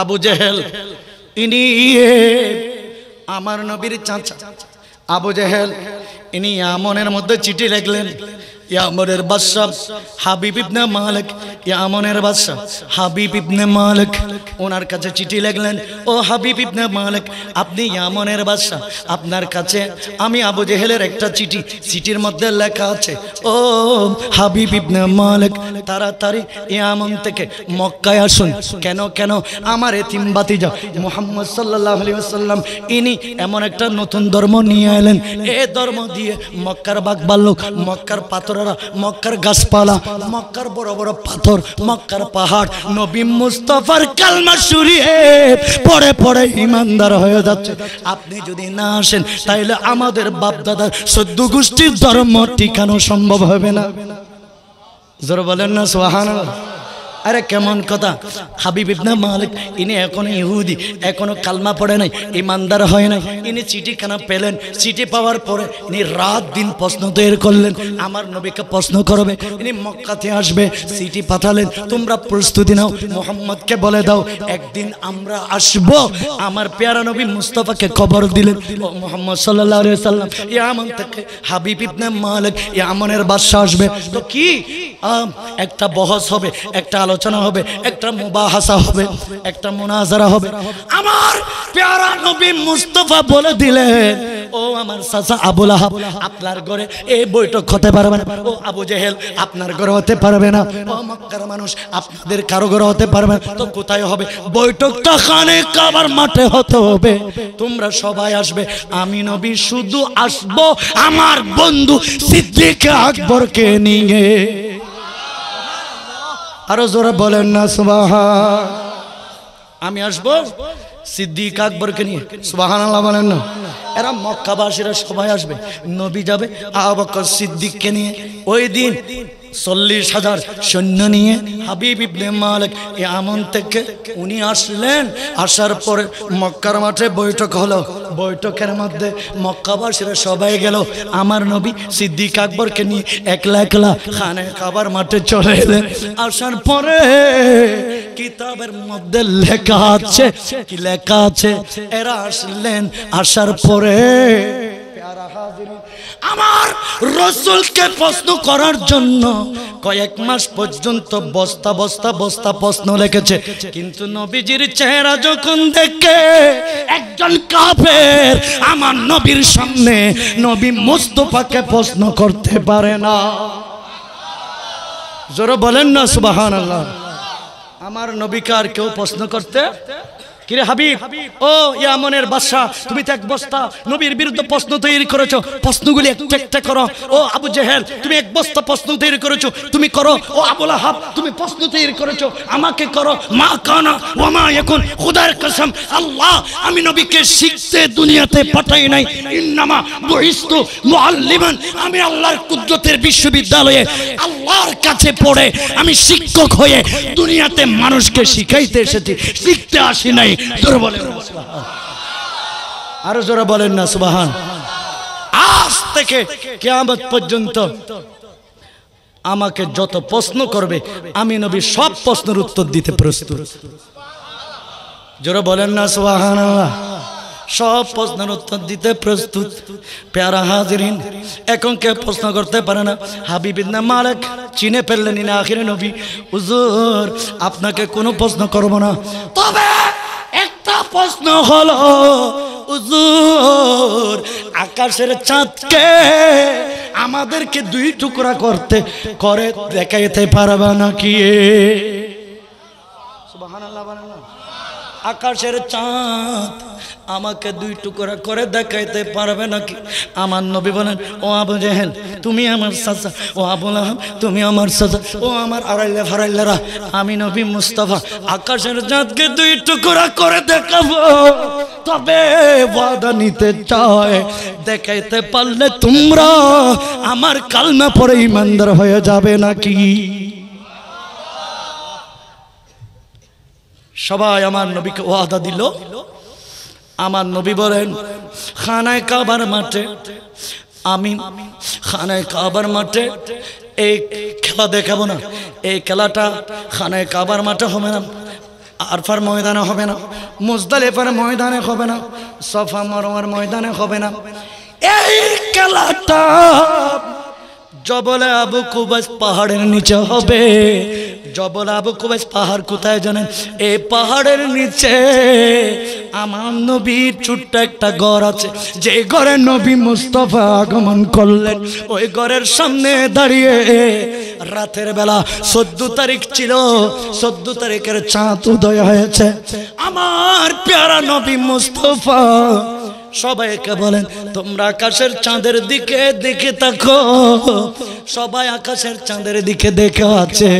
আবু জেহেল। ইনি আমার নবীর চাচা। আবু জেহেল ইনি আমনের মধ্যে চিঠি লিখলেন। ইয়ামনের বাদশাহ হাবিব ইবনে মালিক ইয়ামনের বাদশাহ হাবিব ইবনে মালিক। ওনার কাছে চিঠি লিখলেন, ও হাবিব ইবনে মালিক, আপনি ইয়ামনের বাদশাহ, আপনার কাছে আমি আবু জেহেলের একটা চিঠি, চিঠির মধ্যে লেখা আছে, ও হাবিব ইবনে মালিক, তাড়াতাড়ি ইয়ামন থেকে মক্কায় আসুন। কেন কেন? আমার এতিম বাতিজা মুহাম্মদ সাল্লাল্লাহু আলাইহি ওয়াসাল্লাম, ইনি এমন একটা নতুন ধর্ম নিয়ে এলেন। এ ধর্ম দিয়ে মক্কার বাগ বাল্লুক, মক্কার পাথরেরা মক্কার গাছপালা, মক্কার বড় বড় পাথর, মক্কার পাহাড়। নবী মুস্তফার কালমা হে, পরে পরে ইমানদার হয়ে যাচ্ছে। আপনি যদি না আসেন তাহলে আমাদের বাপ দাদা সদ্য গোষ্ঠীর ধর্ম টিকানো সম্ভব হবে না। জোর বলেন না সোহান আরে কেমন কথা? হাবিব ইবনে মালিক, ইনি এখনও ইহুদি, এখনও কালমা পড়ে নাই ইমানদার হয় নাই। ইনি চিঠি কেন পেলেন? চিঠি পাওয়ার পরে ইনি রাত দিন প্রশ্ন তৈরি করলেন, আমার নবীকে প্রশ্ন করবে, ইনি মক্কাতে আসবে, চিঠি পাঠালেন, তোমরা প্রস্তুতি নাও, মোহাম্মদকে বলে দাও, একদিন আমরা আসব। আমার পেয়ারা নবী মুস্তফাকে খবর দিলেন মোহাম্মদ সাল্লাহ সাল্লাম ইয়ামন থেকে হাবিব ইবনে মালিক, ইয়ামনের বাদশা আসবে। তো কি? একটা বহস হবে, একটা আলোচনা হবে, একটা মুবাহাসা হবে, একটা মুনাজারা হবে। আমার পেয়ারা নবী মুস্তফা বলে দিলেন, ও আমার চাচা আবুল আহাব, আপনার ঘরে এই বৈঠক হতে পারবে না। ও আবু জেহেল, আপনার ঘরে হতে পারবে না। ও মক্কার মানুষ, আপনাদের কারও ঘরে হতে পারবে না। তো কোথায় হবে? বৈঠকটা খানে কাবার মাঠে হতে হবে। তোমরা সবাই আসবে। আমি নবী শুধু আসব, আমার বন্ধু সিদ্দিক আকবরকে নিয়ে। আরও জোরে বলেন না সুবাহা আমি আসব সিদ্দিক আকবরকে নিয়ে। সুবাহান আল্লাহ বলেন না। এরা মক্কাবাসীরা সবাই আসবে নবী যাবে আবাকর সিদ্দিককে নিয়ে। ওই দিন চল্লিশ হাজার সৈন্য নিয়ে হাবিব ইবনে মালিক এমন থেকে উনি আসলেন। আসার পরে মক্কার মাঠে বৈঠক হলো। বৈঠকের মধ্যে মক্কাবাসীরা সবাই গেল। আমার নবী সিদ্দিক আকবরকে নিয়ে একলা একলা খানে খাবার মাঠে চলে এলেন। আসার পরে কিতাবের মধ্যে লেখা আছে। কি লেখা আছে? এরা আসলেন। আসার পরে আমার রসুলকে প্রশ্ন করার জন্য কয়েক মাস পর্যন্ত বস্তা বস্তা বস্তা প্রশ্ন লিখেছে কিন্তু নবীজির চেহারা যখন দেখে একজন কাফের আমার নবীর সামনে নবী মুস্তফাকে প্রশ্ন করতে পারে না। জোরে বলেন না সুবাহান আল্লাহ আমার আর কেউ প্রশ্ন করতে কিরে হাবিব? ও ইয়ামনের বাদশা তুমি তো এক বস্তা নবীর বিরুদ্ধে প্রশ্ন তৈরি করেছ। প্রশ্নগুলি করো। ও আবু জেহেল, তুমি এক বস্তা প্রশ্ন তৈরি করেছ। তুমি করো। ও আবুল তুমি প্রশ্ন তৈরি করেছ। আমাকে করো। মা কানা এখন খুদার কসম, আল্লাহ আমি নবীকে শিখতে দুনিয়াতে পাঠাই নাই। ইন্নামা বহিস্তু মুআল্লিমান। আমি আল্লাহর কুদরতের বিশ্ববিদ্যালয়ে আল্লাহর কাছে পড়ে আমি শিক্ষক হয়ে দুনিয়াতে মানুষকে শিখাইতে এসেছি। শিখতে আসি নাই। আরও জোরে বলেন না, সুবাহান। আজ থেকে কেয়ামত পর্যন্ত আমাকে যত প্রশ্ন করবে, আমি নবী সব প্রশ্নের উত্তর দিতে প্রস্তুত। জোরে বলেন না সুবাহান সব প্রশ্নের উত্তর দিতে প্রস্তুত। প্যারা হাজিরিন, এখন কেউ প্রশ্ন করতে পারে না। হাবিবিন মালিক চিনে ফেললেন না আখিরে নবী। হুজুর, আপনাকে কোনো প্রশ্ন করব না। তবে একটা প্রশ্ন হলো, হুজুর, আকাশের চাঁদকে আমাদেরকে দুই টুকরা করতে, করে দেখাইতে পারবে নাকি। আকাশের চাঁদ আমাকে দুই টুকরা করে দেখাইতে পারবে নাকি? আমার নবী বলেন, ও আবু জেহেল, তুমি আমার চাচা, ও আবুল আহাব তুমি আমার চাচা, ও আমার আড়াইলা ফারাইলারা আমি নবী মুস্তাফা, আকাশের চাঁদকে দুই টুকরা করে দেখাবো। তবে ওয়াদা নিতে চায়, দেখাইতে পারলে তোমরা আমার কালমা পরে ইমানদার হয়ে যাবে নাকি? সবাই আমার নবীকে ওয়াদা দিল। আমার নবী বলেন, খানায় কাবার মাঠে, আমি খানায় কাবার মাঠে, এই খেলা দেখাবো না। এই খেলাটা খানায় কাবার মাঠে হবে না, আরফার ময়দানে হবে না, মুজদালিফার ময়দানে হবে না, সফা মরমার ময়দানে হবে না। এই খেলাটা জবলে আবু কুবাস পাহাড়ের নিচে হবে। জবল আবু কুবাস পাহাড় কোথায় জানেন? এই পাহাড়ের নিচে আমার নবীর ছোট্ট একটা ঘর আছে। যে ঘরে নবী মুস্তফা আগমন করলেন, ওই ঘরের সামনে দাঁড়িয়ে রাতের বেলা চোদ্দ তারিখ ছিল, চোদ্দ তারিখের চাঁদ উদয় হয়েছে। আমার প্যারা নবী মুস্তফা সবাইকে বলেন তোমরা আকাশের চাঁদের দিকে দেখে থাকো। সবাই আকাশের চাঁদের দিকে দেখে আছে।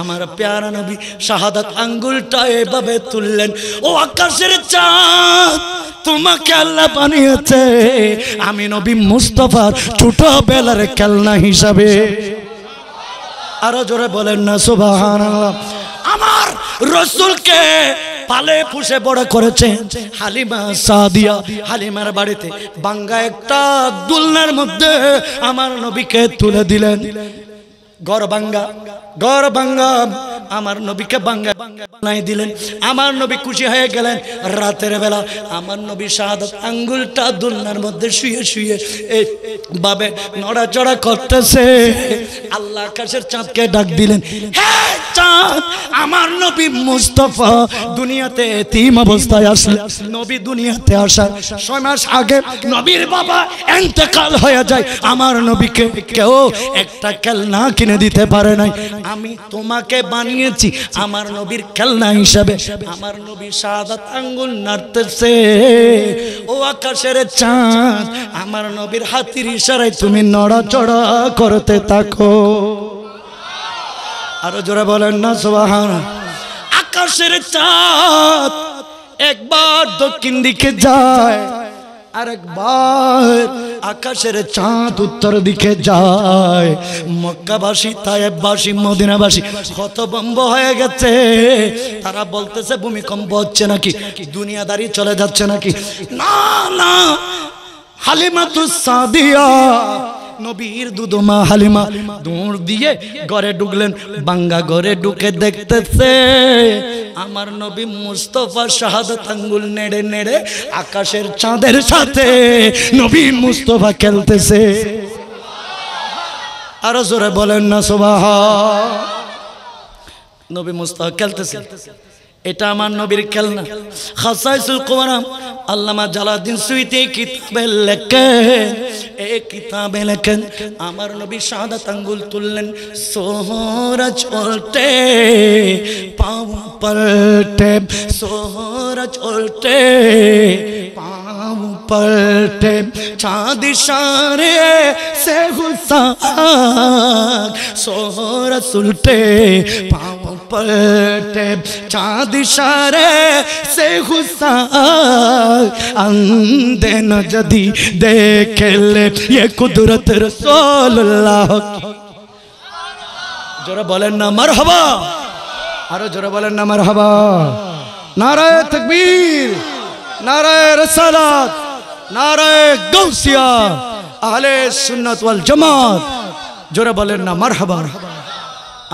আমার প্যারা নবী শাহাদাত আঙ্গুলটা এভাবে তুললেন। ও আকাশের চাঁদ, তোমাকে আল্লাহ বানিয়েছে। আমি নবী মুস্তফার ছোট বেলার খেলনা হিসাবে। আরও জোরে বলেন না সুবাহ আমার রসুলকে পালে পুষে বড় করেছে হালিমা সাদিয়া। হালিমার বাড়িতে বাঙ্গা একটা দুলনার মধ্যে আমার নবীকে তুলে দিলেন। গড় বাঙ্গা গড় বাঙ্গা। আমার নবীকে বাঙ্গা নাই দিলেন, আমার নবী খুশি হয়ে গেলেন। রাতের বেলা আমার নবী শাহাদত আঙ্গুলটা দুলনার মধ্যে শুয়ে শুয়ে এই বাবে নড়াচড়া করতেছে। আল্লাহ আকাশের চাঁদকে ডাক দিলেন আমার নবী মুস্তফা দুনিয়াতে তিম অবস্থায় আসলে। নবী দুনিয়াতে আসার ছয় মাস আগে নবীর বাবা এন্তেকাল হয়ে যায়। আমার নবীকে কেউ একটা খেলনা কিনে দিতে পারে নাই। আমি তোমাকে বানিয়েছি আমার নবীর খেলনা হিসাবে, আমার নবী সাদাত আঙ্গুল নাড়তেছে। ও আকাশের চাঁদ, আমার নবীর হাতির ইশারায় তুমি নড়াচড়া করতে থাকো। আরও জোরে বলেন না সোহান আকাশের চাঁদ একবার দক্ষিণ দিকে যায়। আরেকবার আকাশের চাঁদ উত্তর দিকে যায়। মক্কাবাসী, তায়েববাসী, মদিনাবাসী হতবম্ব হয়ে গেছে। তারা বলতেছে, ভূমিকম্প হচ্ছে নাকি? দুনিয়াদারি চলে যাচ্ছে নাকি? না না হালিমাতু সাদিয়া। নবীর দুদমা হালিমা দৌড় দিয়ে ঘরে ঢুকলেন, বাঙ্গা ঘরে ঢুকে দেখতেছে, আমার নবী মুস্তফা শাহাদত আঙ্গুল নেড়ে নেড়ে আকাশের চাঁদের সাথে নবী মুস্তফা খেলতেছে। আরও জোরে বলেন না সোবাহ নবী মুস্তফা খেলতেছে। এটা আমার নবীর খেলনা। খাসাইসুল কোয়ারাম আল্লামা জালাদিন সুইতে কিতাবে লেখেন, এ কিতাবে লেখেন, আমার নবী সাদা আঙ্গুল তুললেন সোহরা চলতে পাও পলটে সোহরা চলতে পাও পলটে চাঁদ ইশারে সে হুসা সোহরা সুলটে পাও পলটে, চাঁদ इशारे से गुस्सा अंधे न जदी देख ले ये कुदरत रसूलुल्लाह की জোরে বলেন না মারহাবা আরো জোরে বলেন না মারহাবা নারায় তকবীর নারায় রসালাত নারায় গৌসিয়া আহলে সুন্নাত ওয়াল জামাত জোরে বলেন না মারহাবা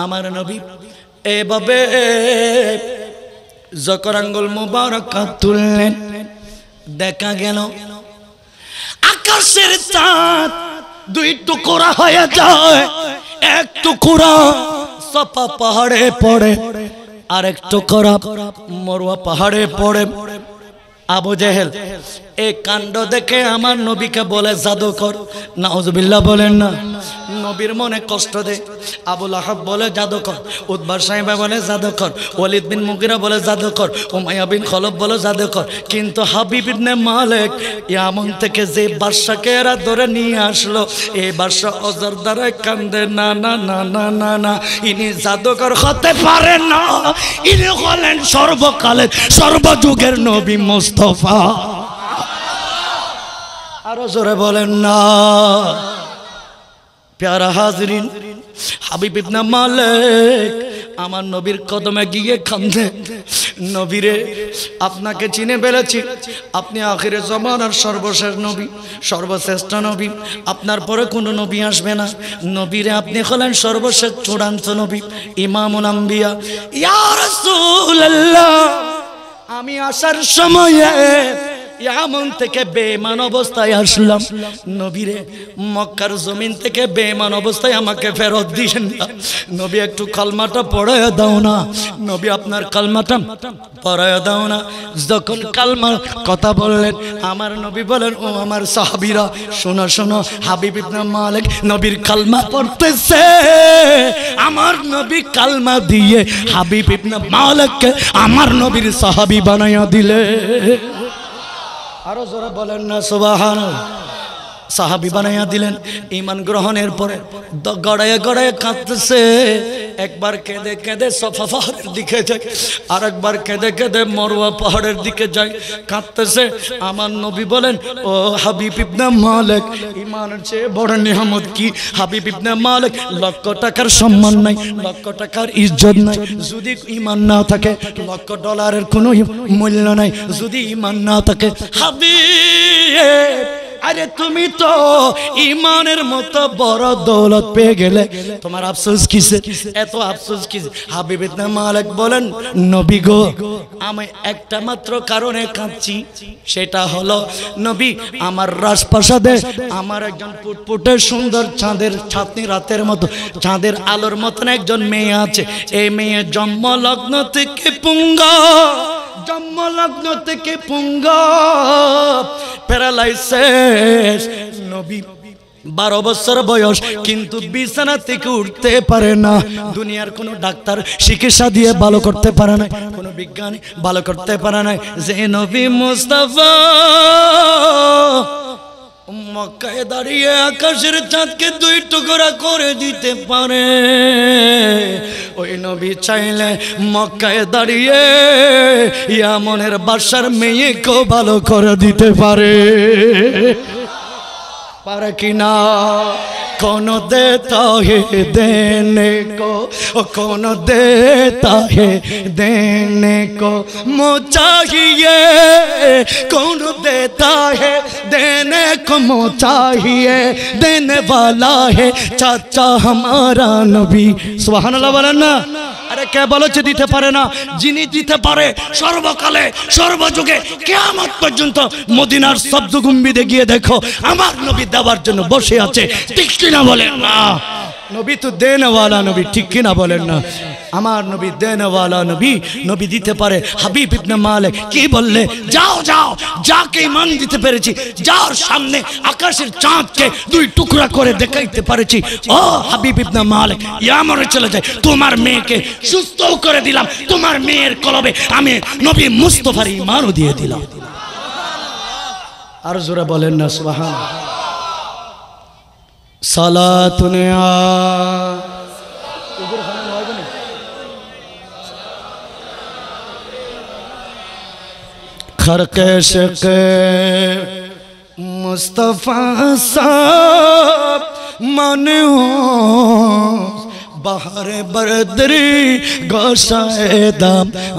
আমার নবী এভাবে জকর আঙ্গুল মুবারক তুললেন। দেখা গেল, আকাশের চাঁদ দুই টুকরা হয়ে যায়। এক টুকরা সপা পাহাড়ে পড়ে, আরেক টুকরা মরুয়া পাহাড়ে পড়ে। আবু জেহেল এই কাণ্ড দেখে আমার নবীকে বলে জাদুকর নাউজুবিল্লাহ বলেন না। নবীর মনে কষ্ট দে। আবুল আহাব বলে জাদুকর উদ্বার সাহেবা বলে জাদুকর ওয়ালিদ বিন মুগিরা বলে জাদুকর উমাইয়া বিন খলব বলে জাদুকর কিন্তু হাবিব ইবনে মালিক ইয়ামন থেকে যে বাদশাকে এরা ধরে নিয়ে আসলো এই বাদশা অজর দ্বারা কান্দে, না না না না না না, ইনি জাদুকর হতে পারেন না। ইনি হলেন সর্বকালের, সর্বযুগের নবী মুস্তফা। আরও জোরে বলেন না। প্যারা হাজরিন, হাবিব ইবনে মালিক আমার নবীর কদমে গিয়ে কান্দে। নবীরে, আপনাকে চিনে ফেলেছি। আপনি আখিরে জমানার সর্বশেষ নবী, সর্বশ্রেষ্ঠ নবী। আপনার পরে কোনো নবী আসবে না। নবীরে আপনি হলেন সর্বশেষ চূড়ান্ত নবী, ইমামুল আম্বিয়া। ইয়া রাসূলুল্লাহ। আমি আসার সময়ে এমন থেকে বেমান অবস্থায় আসলাম। নবীরে, মক্কার জমিন থেকে বেমান অবস্থায় আমাকে ফেরত দিয়েন না। নবী একটু কালমাটা পড়ায় দাও না। নবী আপনার কালমাটা পড়ায় দাও না। যখন কালমার কথা বললেন, আমার নবী বলেন, ও আমার সাহাবিরা, শোনো শোনো, হাবিব ইবনে মালিক নবীর কালমা পড়তেছে। আমার নবী কালমা দিয়ে হাবিব ইবনে মালিককে আমার নবীর সাহাবী বানাইয়া দিলে। আরও জোরে বলেন না সুবাহান সাহাবি বানাইয়া দিলেন। ইমান গ্রহণের পরে গড়ায় গড়ায় কাঁদতেছে। একবার কেঁদে কেঁদে সফা পাহাড়ের দিকে যায় আর একবার কেঁদে কেঁদে মরুয়া পাহাড়ের দিকে যায়, কাঁদতেছে। আমার নবী বলেন, ও হাবিব ইবনে মালিক ইমানের চেয়ে বড় নিয়ামত কি? হাবিব ইবনে মালিক, লক্ষ টাকার সম্মান নাই, লক্ষ টাকার ইজ্জত নাই। যদি ইমান না থাকে, লক্ষ ডলারের কোনো মূল্য নাই। যদি ইমান না থাকে, হাবিব আরে তুমি তো ইমানের মতো বড় দৌলত পেয়ে গেলে। তোমার আফসোস কিসে এত আফসোস কিসে হাবিব মালিক বলেন, নবী গো, আমি একটা মাত্র কারণে কাঁদছি। সেটা হলো, নবী, আমার রাজপ্রাসাদে আমার একজন ফুটফুটে সুন্দর চাঁদের ছাতনি রাতের মতো, চাঁদের আলোর মতন একজন মেয়ে আছে। এই মেয়ে জন্ম লগ্ন থেকে পুঙ্গা। জন্মলগ্ন থেকে পুঙ্গ। প্যারালাইসিস। নবী, বারো বছর বয়স, কিন্তু বিছানা থেকে উঠতে পারে না। দুনিয়ার কোনো ডাক্তার চিকিৎসা দিয়ে ভালো করতে পারে না। কোনো বিজ্ঞানী ভালো করতে পারে না। যে নবী মুস্তাফা মক্কায় দাঁড়িয়ে আকাশের চাঁদকে দুই টুকরা করে দিতে পারে। ওই নবী চাইলে মক্কায় দাঁড়িয়ে ইয়ামনের বাসার মেয়েকেও ভালো করে দিতে পারে। पर किना, कौन देता है देने को? ओ, कौन देता है देने को? मो चाहिए, कौन देता है देने को? मो चाहिए, देने वाला है चाचा हमारा नबी। सुहा वाला ना। কে বলেছে দিতে পারে না। যিনি দিতে পারে, সর্বকালে, সর্বযুগে, কেয়ামত পর্যন্ত মদিনার শব্দ গুম্বিদে গিয়ে দেখো, আমার নবী দেওয়ার জন্য বসে আছে। ঠিক কিনা বলেন না? নবী তো দেনওয়ালা নবী, ঠিক কিনা বলেন না? আমার নবী দেনওয়ালা নবী নবী দিতে পারে হাবিব ইবনে মালিক। কি বললে? যাও যাও, যাকে ইমান দিতে পেরেছি, যার সামনে আকাশের চাঁদকে দুই টুকরা করে দেখাইতে পারেছি। ও হাবিব ইবনে মালিক ইয়ামরে চলে যায়। তোমার মেয়েকে সুস্থ করে দিলাম, তোমার মেয়ের কলবে আমি নবী মুস্তফার ইমানও দিয়ে দিলাম। আর জোরে বলেন না সুবহান সালাতুনে खरकेश के मुस्तफ़ा साहब मन हो, बाहर बरदरी गोशादा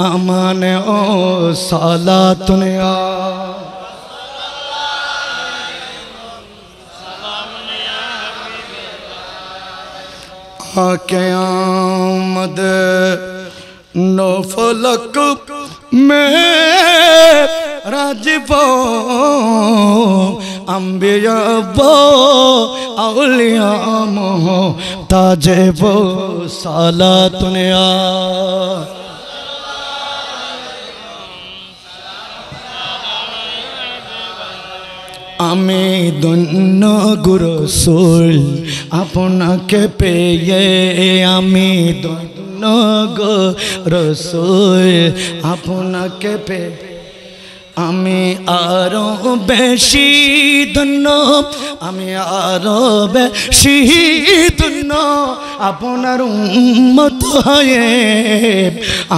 अमान ओ साला तुनिया आके आमद नो फलक में राजबो अम्बिया बो औलिया मोह ताजे बो साला तुनिया আমি ধন্য গুরসুল আপনাকে পেয়ে আমি ধন্য গুরসুল আপনাকে পেয়ে আমি আরও বেশি ধন্য, আমি আরও বেশি ধন্য, আপনার উন্মত হয়ে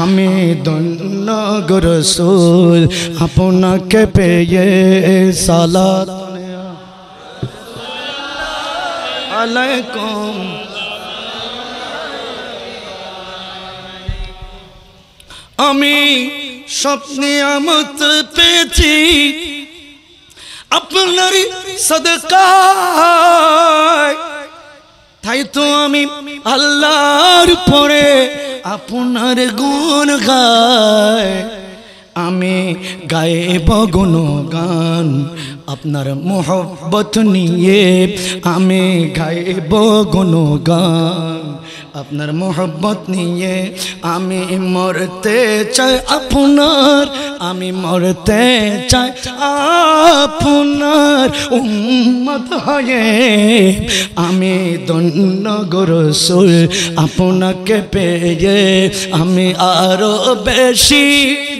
আমি ধন্য গরসুল আপনাকে পেয়ে সালাত আলাইকুম। আমি স্বপ্নে আমত পেয়েছি। আপনার সদকায়। তাই তো আমি আল্লাহর পরে আপনার গুণ গায় আমি গায়েব গুণ গান আপনার মোহব্বত নিয়ে। আমি গায়েব গুণ গান আপনার মোহব্বত নিয়ে আমি মরতে চাই আপনার, আমি মরতে চাই আপনার। উম্মত হয়ে আমি দন্য গরসুল আপনাকে পেয়ে আমি আরও বেশি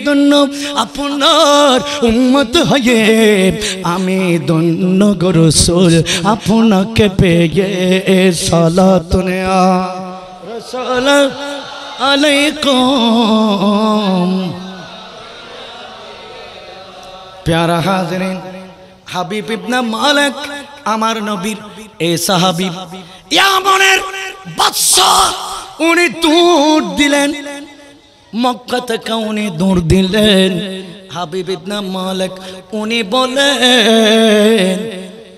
দন্য আপনার। উম্মত হয়ে আমি দন্য গরসুল আপনাকে পেয়ে সালাতুনে আ প্যারা হাবিব ইবনে মালিক, আমার নবীর এ ইয়ামনের বাদশা উনি দৌড় দিলেন, মক্কা থেকে উনি দৌড় দিলেন। হাবিব ইবনে উনি বলেন,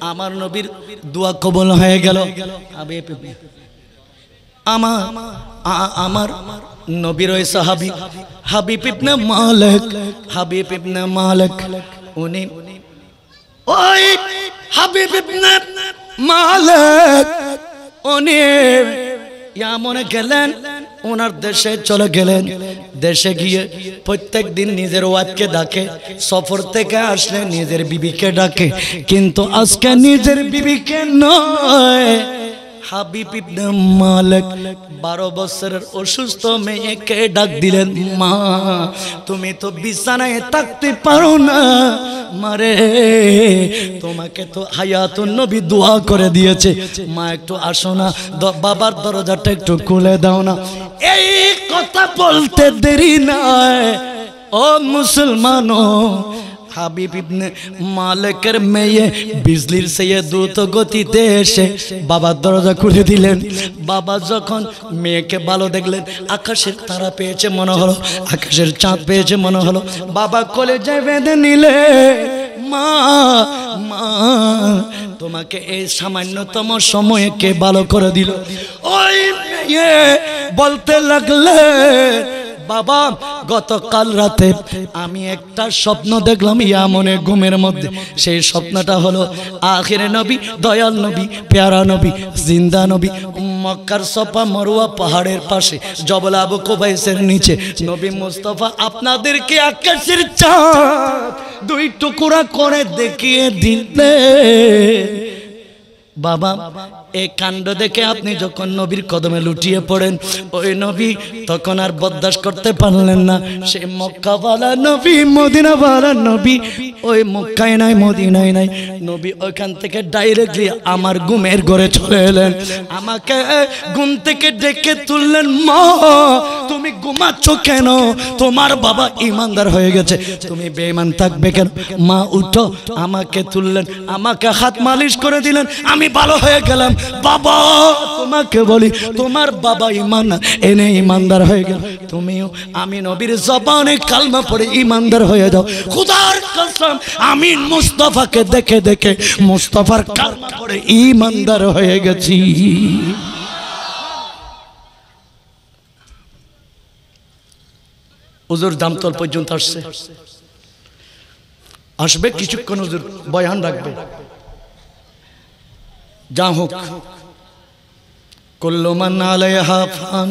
আমার নবীর দোয়া কবুল হয়ে গেল। হাবিব আমার আমার নবীর ওই সাহাবি, হাবিব ইবনে মালিক, হাবিব ইবনে মালিক, উনি ওই হাবিব ইবনে মালিক, উনি ইয়ামনে গেলেন ওনার দেশে চলে গেলেন, দেশে গিয়ে প্রত্যেক দিন নিজের ওয়াতকে ডাকে, সফর থেকে আসলে নিজের বিবিকে ডাকে, কিন্তু আজকে নিজের বিবিকে নয়। হাবিব ইবনে মালিক বারো বছরের অসুস্থ মেয়েকে ডাক দিলেন, মা, তুমি তো বিছানায় থাকতে পারো না। মারে তোমাকে তো হায়াতুন নবী দোয়া করে দিয়েছে। মা, একটু আসো না বাবার দরজাটা একটু খুলে দাও না। এই কথা বলতে দেরি নয় ও মুসলমানও হাবিব ইবনে মালিকের মেয়ে বিজলির সেই দ্রুত গতিতে এসে বাবার দরজা খুলে দিলেন। বাবা যখন মেয়েকে ভালো দেখলেন, আকাশের তারা পেয়েছে মনে হলো, আকাশের চাঁদ পেয়েছে মনে হলো। বাবা কলেজায় বেঁধে নিলে, মা মা, তোমাকে এই সামান্যতম সময়ে কে ভালো করে দিল? ওই মেয়ে বলতে লাগলে বাবা, গতকাল রাতে আমি একটা স্বপ্ন দেখলাম ইয়ামনে ঘুমের মধ্যে। সেই স্বপ্নটা হলো আখিরে নবী, দয়াল নবী, পেয়ারা নবী, জিন্দা নবী, মক্কার সফা মরুয়া পাহাড়ের পাশে, জবল আবু কোবাইসের নিচে। নবী মুস্তফা, আপনাদেরকে আকাশের চাঁদ দুই টুকুরা করে দেখিয়ে দিলে বাবা এই কাণ্ড দেখে আপনি যখন নবীর কদমে লুটিয়ে পড়েন, ওই নবী তখন আর বরদাস্ত করতে পারলেন না। সে মক্কাওয়ালা নবী, মদিনাওয়ালা নবী, ওই মক্কায় নাই, মদিনায় নাই। নবী ওইখান থেকে ডাইরেক্টলি আমার ঘুমের ঘরে চলে এলেন। আমাকে ঘুম থেকে ডেকে তুললেন মা ঘুমাচ্ছ কেন? তোমার বাবা ইমানদার হয়ে গেছে। তুমি বেঈমান থাকবে কেন? মা উঠো, আমাকে তুললেন, আমাকে হাত মালিশ করে দিলেন, আমি ভালো হয়ে গেলাম। বাবা, তোমাকে বলি, তোমার বাবা ইমান, এনে ইমানদার হয়ে গেল। তুমিও, আমি নবীর জবানে কালমা পড়ে ইমানদার হয়ে যাও। খুদার কসম, আমি মুস্তফাকে দেখে দেখে মুস্তফার কালমা পড়ে ইমানদার হয়ে গেছি। হুজুর দামতল পর্যন্ত আসছে আসবে কিছুক্ষণ হুজুর বয়ান রাখবে যা হোক كل من عليها فان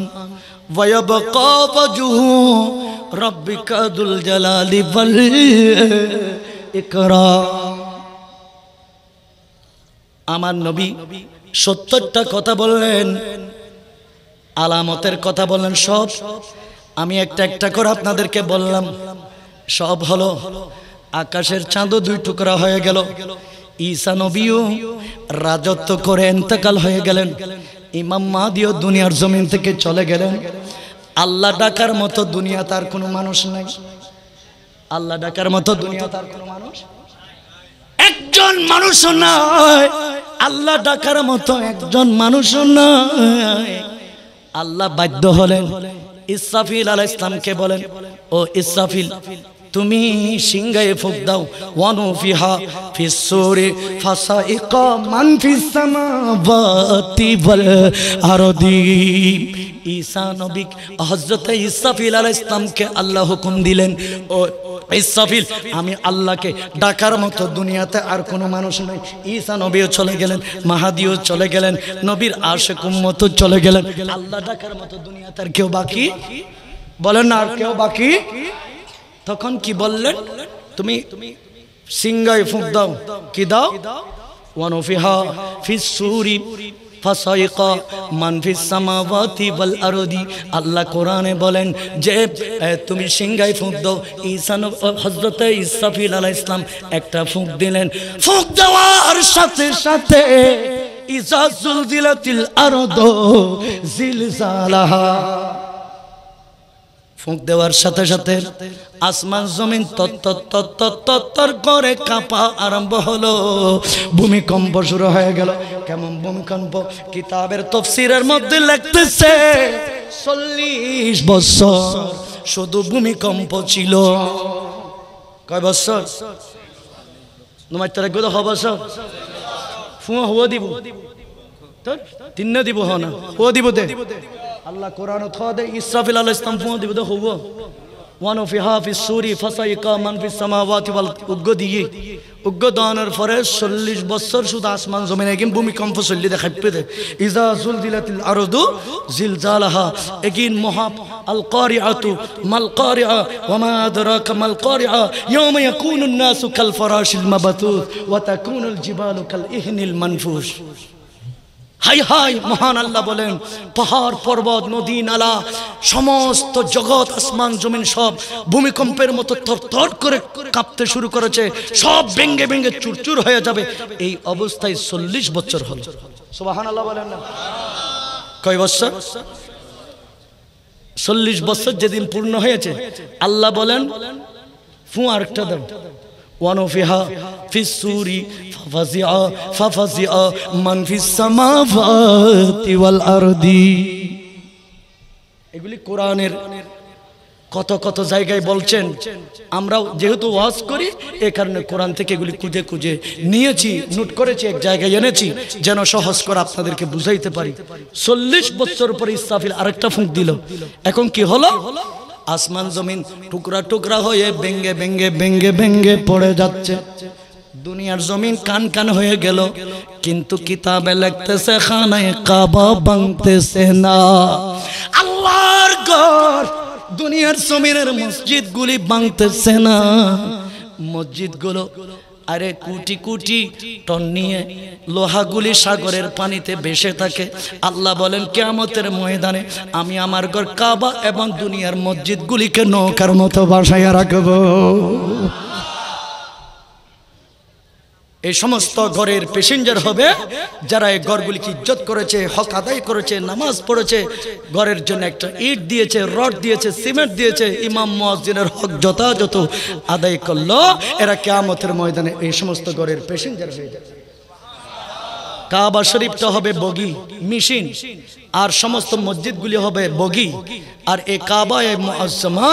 ويبقى وجهه ربك ذو الجلال والإكرام আমার নবী সত্তরটা কথা বললেন আলামতের কথা বললেন সব আমি একটা একটা করে আপনাদেরকে বললাম। সব হলো, আকাশের চাঁদও দুই টুকরা হয়ে গেল। ঈসা নবীও রাজত্ব করে এন্তেকাল হয়ে গেলেন। ইমাম মাদিও দুনিয়ার জমিন থেকে চলে গেলেন। আল্লাহ ডাকার মতো দুনিয়া তার কোনো মানুষ নাই। আল্লাহ ডাকার মতো দুনিয়া তার কোনো মানুষ একজন মানুষ নয় আল্লাহ ডাকার মতো একজন মানুষ নয় আল্লাহ বাধ্য হলেন। ইসরাফিল আলাহ ইসলামকে বলেন ও ইসরাফিল তুমি সিংহায় ফুক দাও। ওয়ানু ফিহা ফিসুরে ফাসাইকা মান ফিস সামাওয়াতি ওয়াল আরদি। ঈসা নবী হযরত ইসরাফিল আলাইহিস ইসলামকে আল্লাহ হুকুম দিলেন, ও ইসরাফিল, আমি আল্লাহকে ডাকার মতো দুনিয়াতে আর কোনো মানুষ নাই। ঈসা নবীও চলে গেলেন, মাহাদিও চলে গেলেন, নবীর আশেক উম্মতও চলে গেলেন। আল্লাহ ডাকার মতো দুনিয়াতে আর কেউ বাকি? বলেন না আর কেউ বাকি? তখন কি বললেন? তুমি সিংহায় ফুঁক দাও। কি দাও? ওয়ানফিহা ফিস সুরি আল্লাহ কোরআনে বলেন যে তুমি সিংহায় ফুঁক দাও। ঈসা হযরতে ইসরাফিল আলাইহিস ইসলাম একটা ফুঁক দিলেন। ফুঁক দেওয়ার সাথে সাথে ইজা জুলজিলাতিল আরদু জিলজালাহা ফুঁক দেওয়ার সাথে সাথে আসমান জমিন তত্তর করে কাঁপা আরম্ভ হলো। ভূমিকম্প শুরু হয়ে গেল। কেমন ভূমিকম্প? কিতাবের তফসিরের মধ্যে লিখতেছে, চল্লিশ বছর শুধু ভূমিকম্প ছিল। কয় বছর? তোমার তারা গেল হ বছর? ফুঁ হওয়া দিব। তিন দিব, হ না? হওয়া দিব দে। আল্লাহ কোরআন থা দে ইসরাফিল আলাইহিস সালাম ফুঁ দিব দে হওয়া ওয়ানো ফিহা ফিস সুরি ফাসাইকা মান ফিস সামাওয়াতি ওয়াল উগ্গ দিয়ে উগ্গ দানের পরে 40 বছর শুধু আসমান জমিনে একিন ভূমিকম্প চললি দেখাইবে দে ইজা জুলজিলাতিল আরদু জিলজালাহা একিন মহা আল কারিআতু মাল কারিআ ওয়া আদরাকা মাল কারিআ ইয়াওমা ইয়াকুনুন নাসু কাল ফারাশিল মাবথুস ওয়া তাকুনুল হাই হাই, মহান আল্লাহ বলেন, পাহাড়, পর্বত, নদী, নালা, সমস্ত জগৎ, আসমান, জমিন সব ভূমিকম্পের মতো থর করে কাঁপতে শুরু করেছে। সব ভেঙ্গে ভেঙ্গে চুরচুর হয়ে যাবে। এই অবস্থায় চল্লিশ বছর হল। সোবাহান আল্লাহ বলেন না। কয় বছর? চল্লিশ বছর যেদিন পূর্ণ হয়েছে, আল্লাহ বলেন, ফুঁ আরেকটা দেন। ওয়ান অফ ইহা ফিসুরি ফাফাজিআ ফাফাজিআ মান ফিস আরদি এগুলি কোরআনের কত কত জায়গায় বলছেন। আমরাও যেহেতু ওয়াজ করি, এ কারণে কোরআন থেকে এগুলি খুঁজে খুঁজে নিয়েছি, নোট করেছি, এক জায়গায় এনেছি, যেন সহজ করে আপনাদেরকে বুঝাইতে পারি। চল্লিশ বছর পরে ইস্তাফিল আরেকটা ফুঁক দিল। এখন কি হলো? আসমান জমিন টুকরা টুকরা হয়ে বেঙ্গে বেঙ্গে বেঙ্গে বেঙ্গে পড়ে যাচ্ছে। দুনিয়ার জমিন কান কান হয়ে গেল, কিন্তু কিতাবে লিখতেছে, খানায় কাবা ভাঙতেছে না। আল্লাহর ঘর দুনিয়ার জমিনের মসজিদ গুলি ভাঙতেছে না। মসজিদগুলো আরে কুটি কুটি টন নিয়ে লোহাগুলি সাগরের পানিতে ভেসে থাকে। আল্লাহ বলেন, কেয়ামতের ময়দানে আমি আমার ঘর কাবা এবং দুনিয়ার মসজিদগুলিকে নৌকার মতো বাসায় রাখব। এই সমস্ত ঘরের প্যাসেঞ্জার হবে, যারা এই ঘরগুলিকে ইজ্জত করেছে, হক আদায় করেছে, নামাজ পড়েছে, ঘরের জন্য একটা ইট দিয়েছে, রড দিয়েছে, সিমেন্ট দিয়েছে, ইমাম মসজিদের হক যথাযথ আদায় করল, এরা কেয়ামতের ময়দানে এই সমস্ত ঘরের প্যাসেঞ্জার হয়ে যাবে। কাবা শরীফটা হবে বগি, মিশিন, আর সমস্ত মসজিদগুলি হবে বগি। আর এ কাবা এ মুআজ্জামা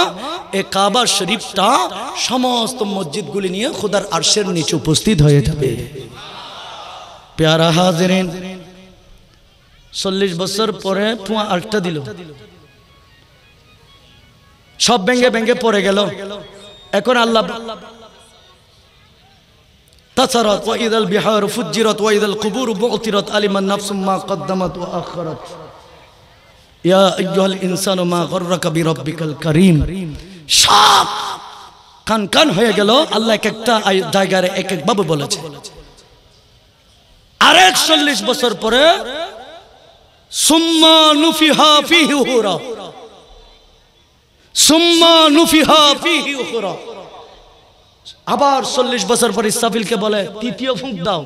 এ কাবা শরীফটা সমস্ত মসজিদগুলি নিয়ে খুদার আরশের নিচে উপস্থিত হয়ে যাবে। পেয়ারা হাজিরিন, চল্লিশ বছর পরে পুয়া আটটা দিল। সব ভেঙ্গে ভেঙ্গে পড়ে গেল। এখন আল্লাহ তাছাড়া ওয়াইদাল বিহার ফুজিরত ওয়াইদাল কুবুর বতিরত, আলিমান নাফসুম্মা কদ্দামাত ওয়া আখরাত। ইয়া আইয়ুহাল ইনসানু মা গররাকা বিরাব্বিকাল কারীম। সব কান কান হয়ে গেল, আল্লাহ এক একটা জায়গায় এক এক ভাবে বলেছে। আর এক চল্লিশ বছর পরে, সুম্মা নুফি হাফি উখরা সুম্মা নুফিহা ফিহি উখরা আবার চল্লিশ বছর পর ইস্তাফিলকে বলে, তৃতীয় ফুঁক দাও।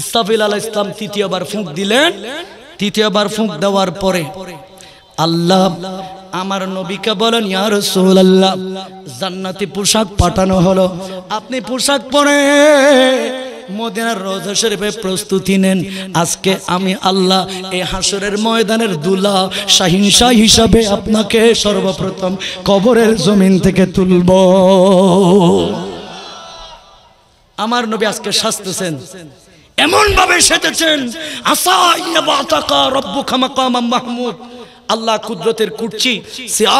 ইস্তাফিল আলাহ ইসলাম তৃতীয়বার ফুঁক দিলেন। তৃতীয়বার ফুঁক দেওয়ার পরে আল্লাহ আমার নবীকে বলেন, ইয়া রাসূলুল্লাহ, জান্নাতি পোশাক পাঠানো হলো। আপনি পোশাক পরে মদিনার রোজা শরীফে প্রস্তুতি নেন। আজকে আমি আল্লাহ এই হাসরের ময়দানের দুলা শাহিনশা হিসাবে আপনাকে সর্বপ্রথম কবরের জমিন থেকে তুলব। আমার নবী আজকে সাজতেছেন। এমন ভাবে সেজেছেন আসা ইয়া বাতাকা রব্বুকা মাকামাম মাহমুদ। আল্লাহ কুদরতের কুর্চি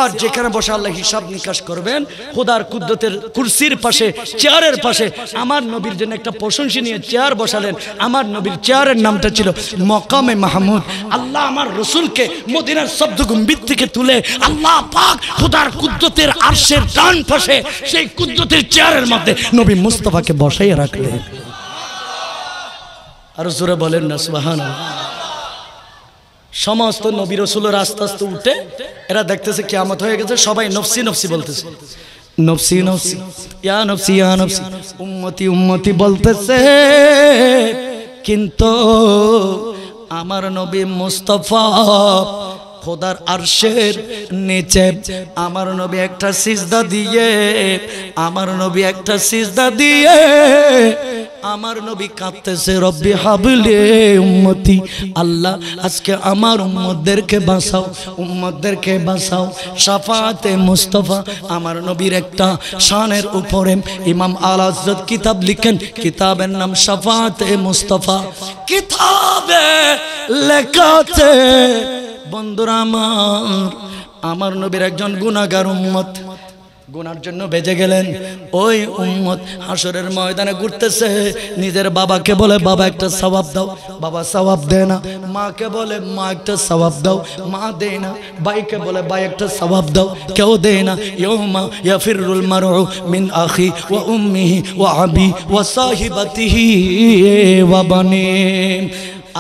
আর যেখানে বসে আল্লাহ হিসাব নিকাশ করবেন, খোদার কুদরতের কুরসির পাশে, চেয়ারের পাশে, আমার নবীর জন্য একটা প্রশংসনীয় চেয়ার বসালেন। আমার নবীর চেয়ারের নামটা ছিল মকামে মাহমুদ। আল্লাহ আমার রসুলকে মদিনার শব্দ গম্ভীর থেকে তুলে আল্লাহ পাক খোদার কুদরতের আরশের ডান পাশে, সেই কুদরতের চেয়ারের মধ্যে নবী মুস্তফাকে বসাইয়া রাখলেন। আর জোরে বলেন না সুবাহান সমস্ত নবী রসুলের আস্তে আস্তে উঠে এরা দেখতেছে কেমন হয়ে গেছে, সবাই নফসি নফসি বলতেছে। নফসি নফসি, ইয়া নফসি ইয়া নফসি, উম্মতি উম্মতি বলতেছে, কিন্তু আমার নবী মুস্তফা খোদার আরশের নিচে। আমার নবী একটা সিজদা দিয়ে, আমার নবী একটা সিজদা দিয়ে। আমার নবী কাঁদতেছে, রব্বি হাবলে উম্মতি, আল্লাহ, আজকে আমার উম্মতদেরকে বাঁচাও উম্মতদেরকে বাঁচাও। সাফাতে মুস্তফা, আমার নবীর একটা শানের উপরে ইমাম আল হযরত কিতাব লিখেন, কিতাবের নাম সাফাতে মুস্তফা। কিতাবে লেখাতে বন্ধুরা আমার আমার নবীর একজন গুণাগার উম্মত। গুনার জন্য বেজে গেলেন। ওই উম্মত হাসরের ময়দানে ঘুরতেছে। নিজের বাবাকে বলে, বাবা, একটা সবাব দাও। বাবা সবাব দেয় না। মাকে বলে, মা, একটা সবাব দাও। মা দেয় না। ভাইকে বলে, ভাই, একটা সবাব দাও। কেউ দেয় না। ইয়মা ইয়াফিরুল মারু মিন আখি ওয়া উম্মিহি ওয়া আবি ওয়া সাহিবাতিহি ওয়া বানি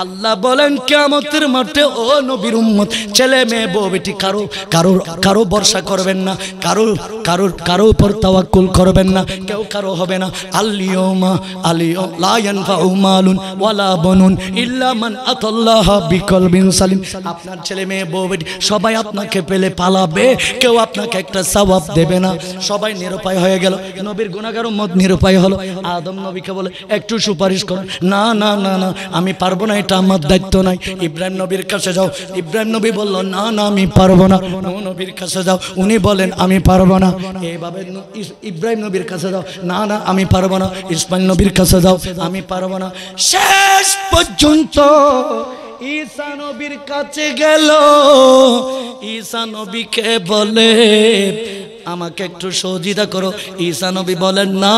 আল্লাহ বলেন কেমতের মাঠে ও নবীর উম্মত, ছেলে মেয়ে, বউ, বেটি, কারও কারও কারও ভরসা করবেন না, কারও কারও কারও উপর তাওয়াক্কুল করবেন না, কেউ কারও হবে না। আল্লিয়মা আলিয়ম লা ইয়ানফাউ মালুন ওয়ালা বনুন ইল্লা মান আতাল্লাহ বিকলবিন সালিম। আপনার ছেলে মেয়ে, বউ, বেটি, সবাই আপনাকে পেলে পালাবে, কেউ আপনাকে একটা সওয়াব দেবে না। সবাই নিরুপায় হয়ে গেল, নবীর গুনাহগার উম্মত নিরুপায় হলো। আদম নবীকে বলে, একটু সুপারিশ করুন। না না না না, আমি পারব না এটা আমার দায়িত্ব নাই। ইব্রাহিম নবীর কাছে যাও। ইব্রাহিম নবী বলল, না না, আমি পারব না। নবীর কাছে যাও। উনি বলেন, আমি পারব না। এইভাবে ইব্রাহিম নবীর কাছে যাও। না না, আমি পারব না। ইসমাইল নবীর কাছে যাও। আমি পারব না। শেষ পর্যন্ত ঈসা নবীর কাছে গেল। ঈসা নবীকে বলে, আমাকে একটু সহযোগিতা করো। ঈসা নবী বলেন, না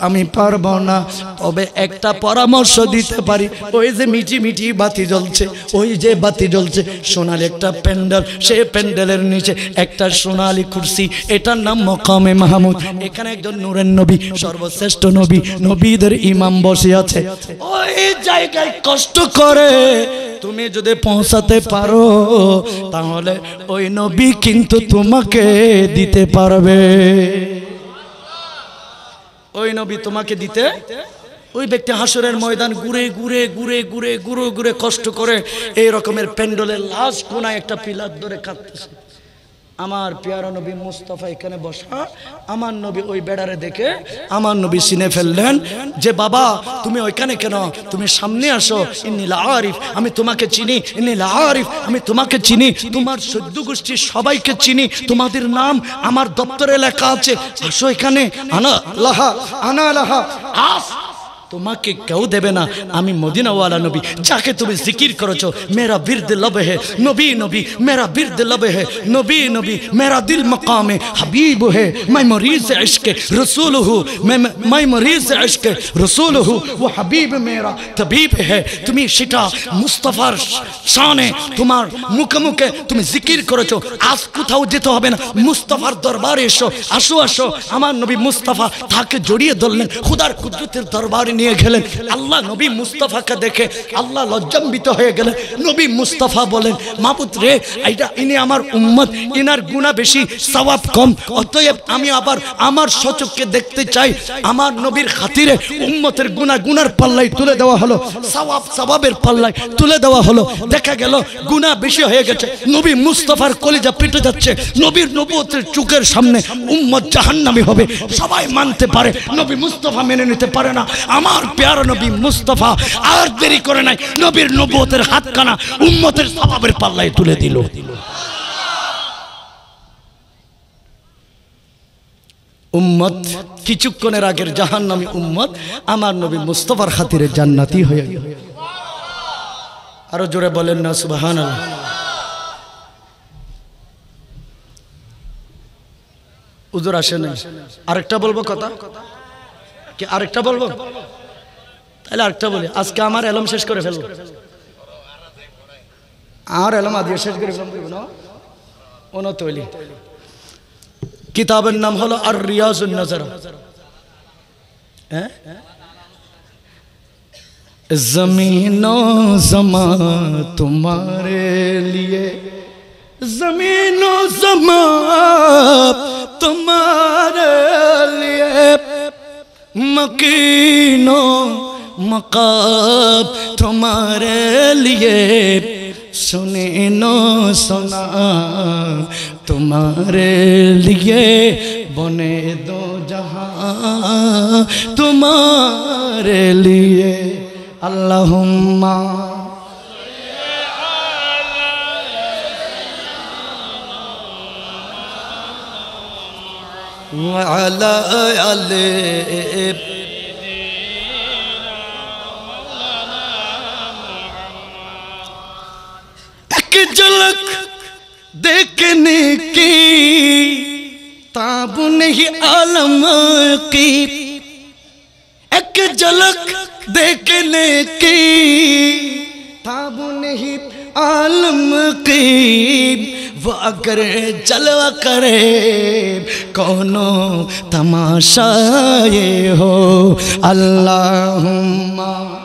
আমি পারব না। তবে একটা পরামর্শ দিতে পারি। ওই যে মিটি মিটি বাতি জ্বলছে, ওই যে বাতি জ্বলছে সোনালি একটা প্যান্ডেল, সে প্যান্ডেলের নিচে একটা সোনালি কুর্সি। এটার নাম মকামে মাহমুদ। এখানে একজন নূরের নবী, সর্বশ্রেষ্ঠ নবী, নবীদের ইমাম বসে আছে। ওই জায়গায় কষ্ট করে তুমি যদি পৌঁছাতে পারো, তাহলে ওই নবী কিন্তু তোমাকে দিতে পারবে। ওই নবী তোমাকে দিতে? ওই ব্যক্তি হাসরের ময়দান ঘুরে ঘুরে ঘুরে ঘুরে ঘুরে ঘুরে কষ্ট করে এই রকমের প্যান্ডলের লাশ কোনায় একটা পিলার ধরে কাঁদতেছে। আমার পেয়ারা নবী মুস্তফা এখানে বসা, আমার নবী ওই বেড়ারে দেখে আমার নবী চিনে ফেললেন যে, বাবা, তুমি ওইখানে কেন? তুমি সামনে আসো। ইন্নিলা আরিফ, আমি তোমাকে চিনি। ইন্নিলা আরিফ, আমি তোমাকে চিনি। তোমার সদ্য গোষ্ঠীর সবাইকে চিনি। তোমাদের নাম আমার দপ্তরে লেখা আছে। আসো এখানে। আনা লাহা আনা লাহা। আস তোমাকে কেউ দেবে না আমি মদিনাওয়ালা নবী যাকে তুমি জিকির করেছো মেরা বিরদ लब है नबी नबी मेरा बिरद लब है नबी नबी मेरा दिल मकाम हबीब है मैं मरीज इश्क रसूल हूँ मैं मैं मरीज इश्क रसूल हूँ वो हबीब मेरा तबीब है তুমি সেটা মুস্তাফার শানে তোমার মুখে মুখে তুমি জিকির করেছো আজ কোথাও যেতে হবে না মুস্তাফার দরবারে এসো আসো আসো আমার নবী মুস্তাফা তাকে জড়িয়ে ধরলেন খুদার কুদরতের দরবারে নিয়ে গেলেন। আল্লাহ নবী মুস্তাফাকে দেখে আল্লাহ লজ্জাম্বিত হয়ে গেলেন। নবী মুস্তাফা বলেন, মাবুদ রে, এইটা ইনি আমার উম্মত, ইনার গুণা বেশি, সওয়াব কম। অতএব আমি আবার আমার সচককে দেখতে চাই। আমার নবীর খাতিরে উম্মতের গুণা গুনার পাল্লাই তুলে দেওয়া হলো, সওয়াব সওয়াবের পাল্লাই তুলে দেওয়া হলো। দেখা গেল গুণা বেশি হয়ে গেছে। নবী মুস্তাফার কলিজা পিটে যাচ্ছে। নবীর নবুয়তের চোখের সামনে উম্মত জাহান্নামী হবে। সবাই মানতে পারে, নবী মুস্তফা মেনে নিতে পারে না। আমার পেয়ারা নবী মুস্তাফা আর দেরি করে নাই। নবীর নবতের হাতখানা উম্মতের সওয়াবের পাল্লাই তুলে দিল। উম্মত কিছুক্ষণের আগের জাহান্নামী উম্মত আমার নবী মুস্তফার খাতিরে জান্নাতি হয়ে আরও জোরে বলেন না সুবাহান উজুর আসে নাই। আরেকটা বলব কথা? কি আরেকটা বলব? তাহলে আরেকটা বলি, আজকে আমার এলম শেষ করে ফেলব আর এলম আজকে শেষ করে ফেলব কিতাবের নাম হলো আর রিয়াজ নজর জমিন তোমার জমিন তোমার লিয়ে মকিনো مقاب تمہارے لیے سنے نو سنا تمہارے لیے بنے دو جہاں تمہارے لیے اللہم وعلى آل झलक देखने की, ताब नहीं आलम की। एक झलक देखने की, ताब नहीं आलम की। वो अगर जलवा करे, कौनो तमाशा ये हो। अल्लाहुम्मा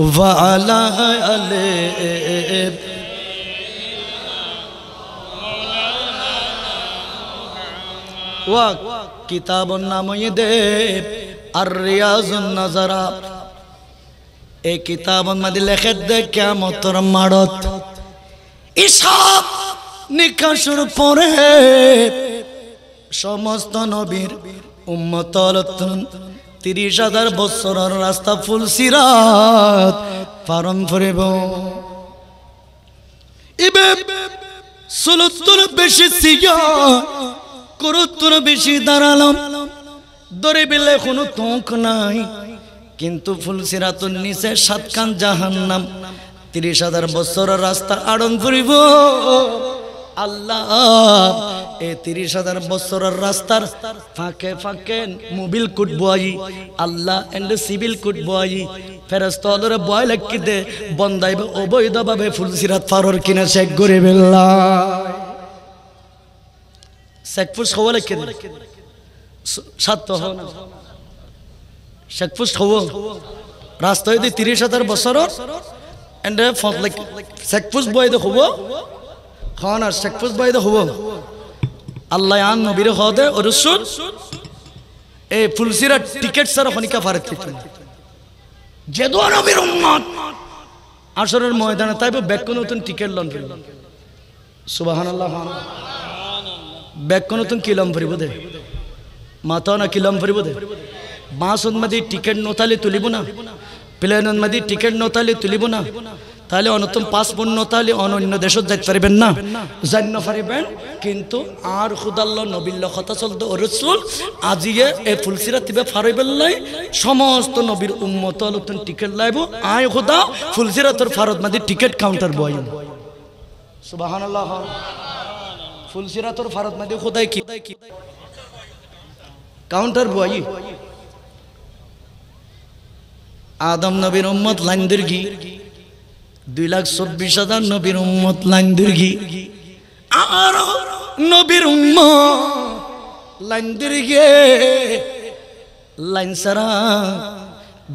وعلى آله ওয়াক কিতাবন নাম দে আর রিয়াজুন নজরা এই কিতাবন মাদি লেখে দে কেমতর মাড়ত ইসব নিকাশুর পরে সমস্ত নবীর উম্মতল তিরিশ হাজার বছরের রাস্তা ফুল সিরাত পারন ফুরিব ইবে ষোলোত্তর বেশি সিয়া করুত্তর বেশি দাঁড়ালাম। দরে বেলে কোনো তোঁক নাই, কিন্তু ফুলসিরাতুর নিচে সাতকান জাহান্নাম। তিরিশ হাজার বছরের রাস্তা আড়ন ফুরিব আল্লাহ এ তিরিশ হাজার বছরের রাস্তার ফাঁকে ফাঁকে মোবিল কুটবো আই আল্লাহ এন্ড সিভিল কুটবো আই ফেরস্ত অলরে বয় দে বন্দাইবে অবৈধভাবে ফুলসিরাত ফারর কিনা শেখ করে বেল্লা শেখপুর সব লাকি দে। সাত তো হও না। শেখপুর সব রাস্তায় দিয়ে তিরিশ হাজার বছরের এন্ড লাইক শেখপুর বয় দে হব খন আর শেখপুর বয় হব আল্লাহ আন নবীর হদে ও এ ফুলসিরা টিকেট সারা খনিকা ফারেক থেকে যেদো নবীর উম্মত। আসরের ময়দানে তাই ব্যাক নতুন টিকেট লন সুবহানাল্লাহ। ব্যাক নতুন কিলম ফিরিব দে? মাথা না কিলম ফিরিব দে? বাস মধ্যে টিকেট নতালে তুলিব না? প্লেন মধ্যে টিকেট নতালে তুলিব না? তাহলে অনতম পাসপোর্ট নতালে অনন্য দেশত যাইতে পারিবেন না। জান্য পারিবেন, কিন্তু আর খুদাল্ল নবিল্ল কথা চলতো রসুল, আজিয়ে এ ফুলসিরা তিবে ফারাইবেন লাই, সমস্ত নবীর উম্মত নতুন টিকেট লাইব। আয় খুদা, ফুলসিরা তোর ফারত মাদি টিকেট কাউন্টার বয়। সুবহানাল্লাহ। ফুলসিরা তোর ফারত মাদি খুদাই কি? কাউন্টার বয়। আদম নবীর উম্মত লাইন দীর্ঘি। দুই লাখ চব্বিশ হাজার নবীর উম্মত লাইন দীর্ঘি। আর নবীর উম্ম লাইন দিকে লাইন সারা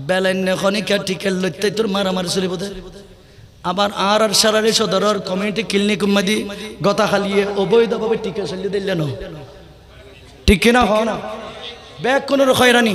বেলাইন খনিকা টিকেল লইতে তোর মারামারি চলিব দে। আবার আর আর সারারে সদরের কমিউনিটি ক্লিনিক মাদি গতা খালিয়ে অবৈধভাবে টিকা চলিয়ে দিলে ন। ঠিক কিনা হ না ব্যাগ কোন হয়রানি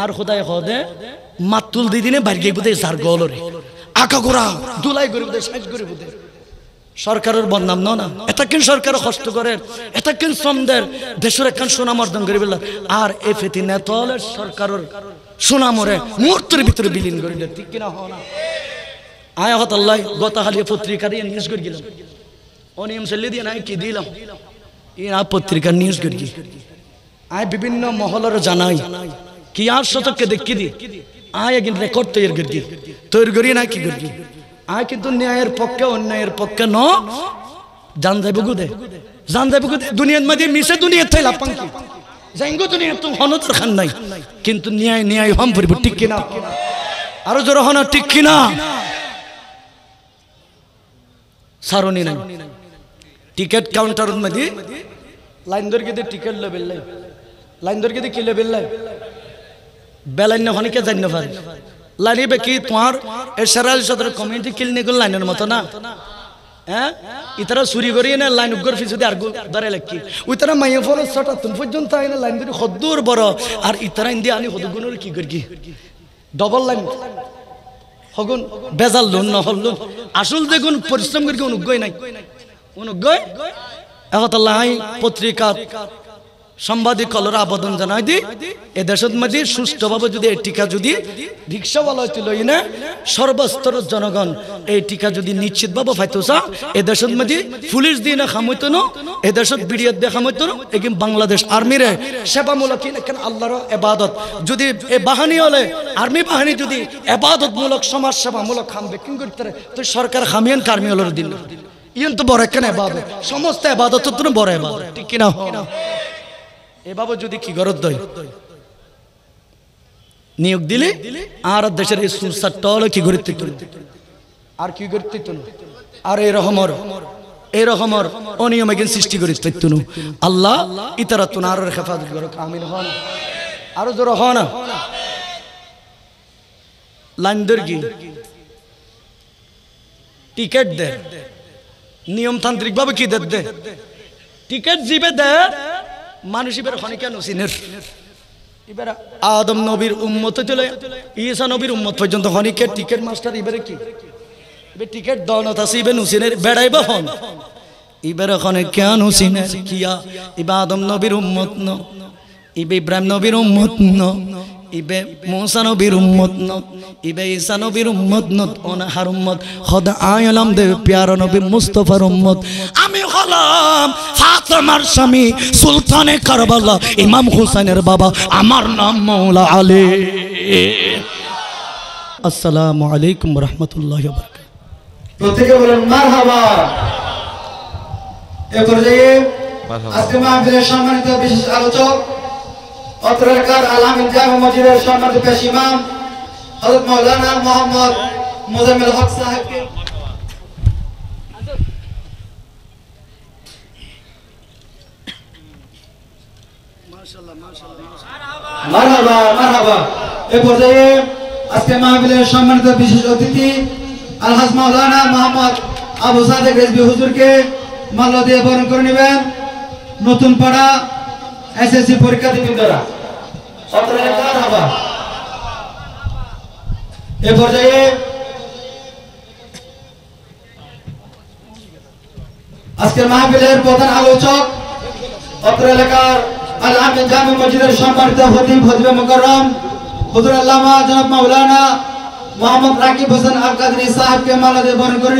আর খোদায় হদে মাতুল দি দিনে বাড়ি গিয়ে বুধে যার গলরে আকা গোড়া, দুলাই করে বুধে সাইজ করে বুধে সরকারের বদনাম, ন, না। এটা কেন সরকার কষ্ট করে? এটা কেন শ্রমদের দেশের একখান সুনাম অর্জন করে বলল আর এ ফেতি নেতলের সরকারের সুনামরে মুহূর্তের ভিতরে বিলীন করে দিল ঠিক কিনা হ না? আয় হত আল্লাহ গতকালি পত্রিকার ইয়ে নিউজ করে গেলাম। অনিয়ম চলিয়ে দিয়ে নাই, কি দিলাম? ইয়ে পত্রিকার নিউজ করে গিয়ে আয় বিভিন্ন মহলের জানাই। কি আর শতককে দেখি দি? আয় একদিন রেকর্ড তৈরি দি। তৈরি করি না কি করি? আয় কিন্তু ন্যায়ের পক্ষে, অন্যায়ের পক্ষে ন। জান যাইব গুদে জান যাইব গুদে দুনিয়ার মাঝে মিশে দুনিয়ার থাই লাপাং কি? যাইঙ্গো দুনিয়া তো হনতর খান নাই। কিন্তু ন্যায় ন্যায় হম পরিব ঠিক কিনা? আরও জোর হন ঠিক কিনা? সারণী নাই। টিকেট কাউন্টার মধ্যে লাইন গিয়ে টিকেট লেবেল লাই। লাইন গিয়ে কি লেবেল লাই? বেলাইন না হনিকে জানি না পারে লাইনি বেকি তোমার এসারাল সদর কমিউনিটি ক্লিনিক লাইনের মতো না? হ্যাঁ? ইতারা চুরি করি না, লাইন উগ্র ফিসুদি আর ধরে লেখি। ওই তারা মাইয়া ফল ছটা তুমি পর্যন্ত আইনা লাইন ধরে সদ্দূর বড়। আর ইতারা ইন্দি আনি সদগুণের কি করি? Double line. হগুন, বেজাল লোন নহল লোন। আসল দেখুন পরিশ্রম করি অনুগ্রহ নাই। অনুগ্রহ এখন পত্রিকা সাংবাদিক কলর আবেদন জানাই দি, এ দেশের মধ্যে সুষ্ঠুভাবে যদি এই টিকা যদি রিক্সাওয়ালা লই না, সর্বস্তরের জনগণ এই টিকা যদি নিশ্চিতভাবে পাইতো চা এ দেশের মধ্যে পুলিশ দিয়ে না খামইতো না, এ দেশের বিডিএফ দিয়ে খামইতো না একিম বাংলাদেশ আর্মিরে সেবামূলক কেন আল্লাহর এবাদত। যদি এ বাহানি হলে, আর্মি বাহিনী যদি এবাদতমূলক সমাজ সেবামূলক খামবে, কি করতে তো সরকার খামিয়ান কার্মি হলোর দিল ইয়ন তো বড় কেন এবাদত। সমস্ত এবাদত তো বড় এবাদত। ঠিক কিনা? এভাবে যদি কি গরত দয় নিয়োগ দিলে আর দেশের এই সুরসার টল কি গরিত আর কি গরিত আর এই রহমর এই রহমর অনিয়ম একদিন সৃষ্টি করি তৈতুনু আল্লাহ ইতারা তুন আর হেফাজত করো আমিন হন। আরও জোর হ না লাইন দর্গি টিকেট দে। নিয়মতান্ত্রিক ভাবে কি দে টিকেট জিবে দে। মানুষ এবার হনিকা নসিনের এবার আদম নবীর উম্মত চলে ঈসা নবীর উম্মত পর্যন্ত হনিকের টিকেট মাস্টার এবারে কি? এবার টিকেট দনত আছে এবার নুসিনের বেড়াইব হন। এবার ওখানে কেন নুসিনের কিয়া? এবার আদম নবীর উম্মত ন। ইবে ইব্রাহিম নবীর উম্মত ন। ইবে মুসা নবীর উম্মত ন ইবে ঈসা নবীর উম্মত ন ওনাহার উম্মত খোদা আয়লাম দে প্যার নবী মুস্তাফার উম্মত। আমি হলাম ফাতেমার স্বামী সুলতানে কারবালা ইমাম হুসাইনের বাবা আমার নাম মৌলা আলী। আসসালামু আলাইকুম রহমতুল্লাহ প্রত্যেকে বলেন মার হাবা এ পর্যায়ে আজকে মাহফিলের সম্মানিত বিশেষ আলোচক অত্র এলাকার আলহামিদ জামা মসজিদের সম্মানিত পেশ ইমাম হযরত মাওলানা মোহাম্মদ মোজাম্মেল হক সাহেবকে মারহাবা মারহাবা এ পর্যায়ে আজকে মাহফিলের সম্মানিত বিশেষ অতিথি আলহাজ মাওলানা মোহাম্মদ আবু সাদেক রেজবি হুজুরকে মাল্য দিয়ে বরণ করে নেবেন। নতুন পাড়া এসএসসি পরীক্ষার্থী বৃন্দরা মারহাবা এ পর্যায়ে আজকের মাহফিলের প্রধান আলোচক অত্র এলাকার আল আমিন জামি মসজিদের সম্মানিত হতিম হজবে মুকররম, হুজুর আল্লামা জনাব মাওলানা মোহাম্মদ রাকিব হোসেন আল কাদরি সাহেবকে মালা দিয়ে বরণ করে